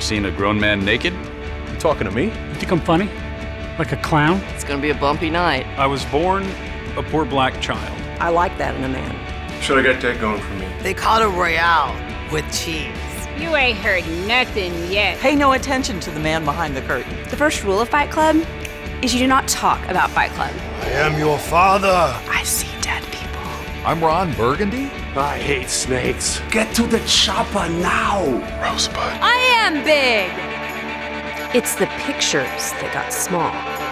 seen a grown man naked? You talking to me? You think I'm funny? Like a clown? It's gonna be a bumpy night. I was born a poor black child. I like that in a man. Should have got that going for me. They call it Royale with cheese. You ain't heard nothing yet. Pay no attention to the man behind the curtain. The first rule of Fight Club is you do not talk about Fight Club. I am your father. I see dead people. I'm Ron Burgundy. I hate snakes. Get to the chopper now. Rosebud. I am big. It's the pictures that got small.